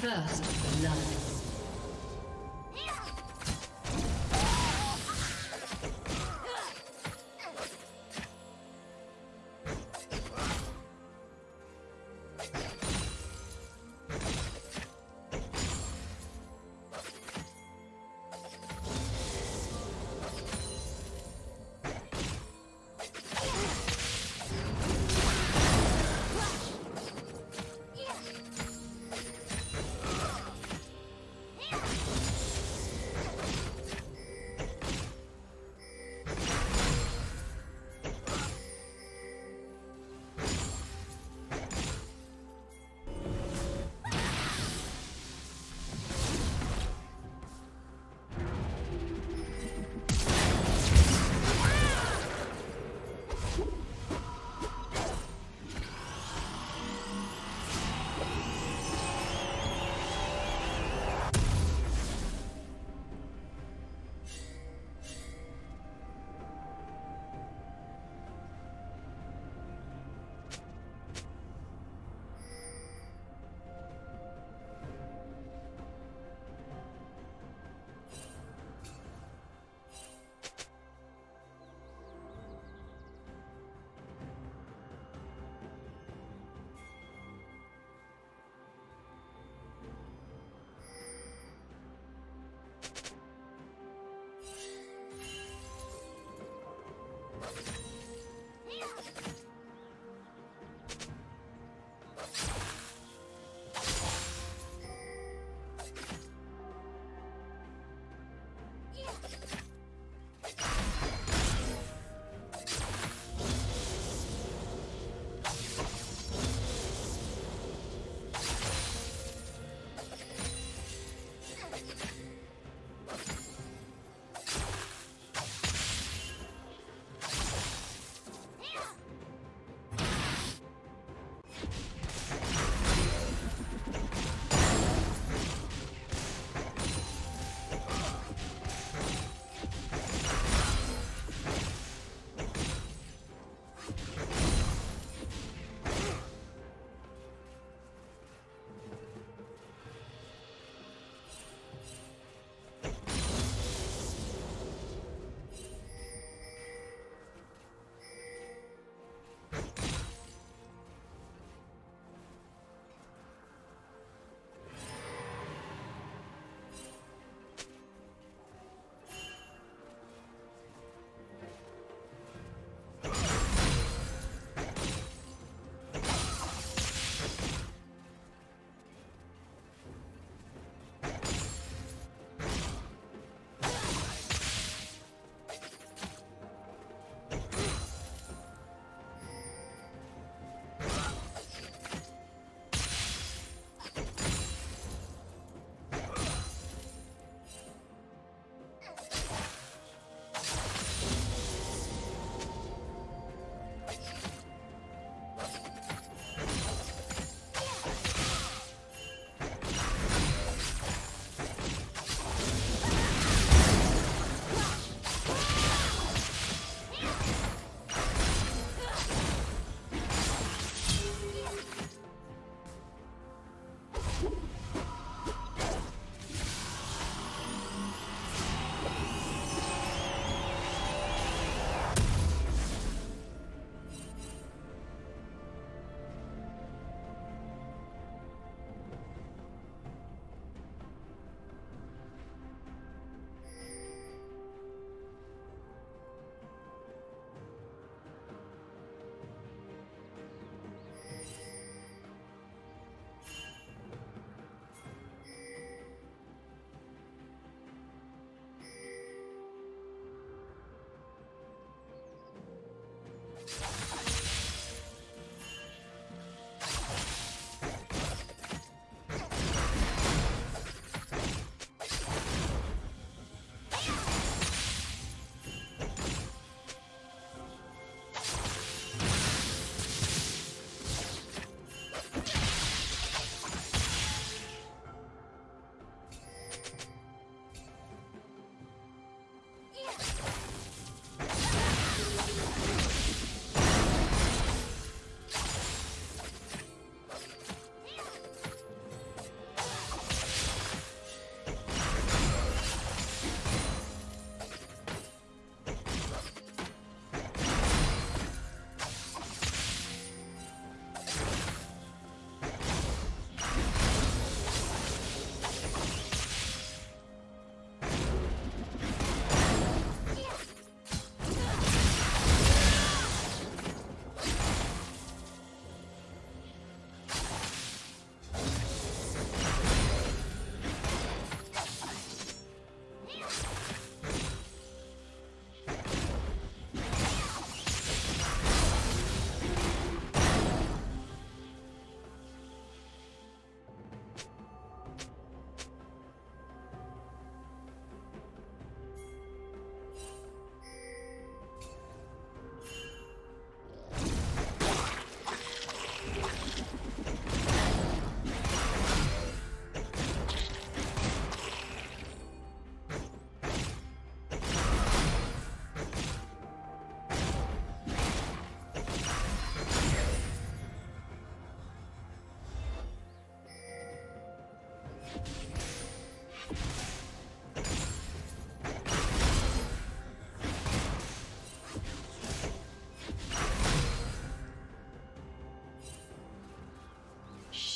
First blood.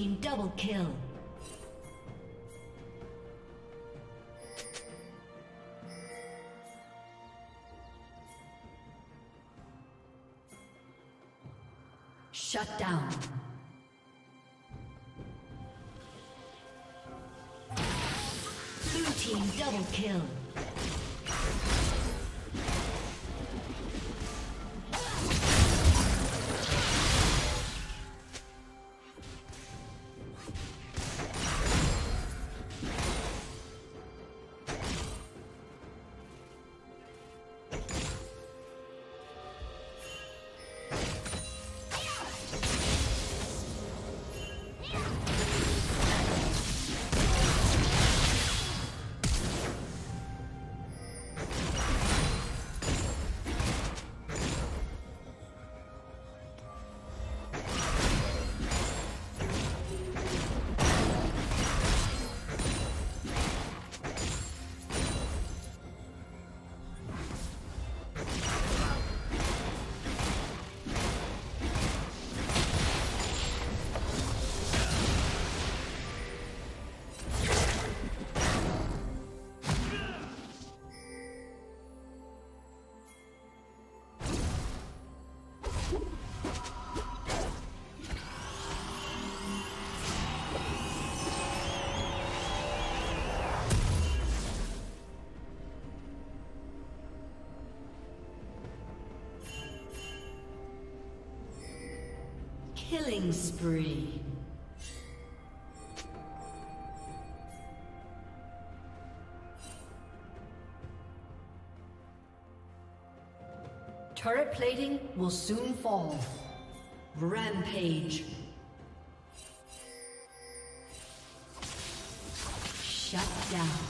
Team double kill. Shut down. Blue team double kill. Killing spree. Turret plating will soon fall. Rampage. Shut down.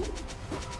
あっ。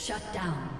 Shut down.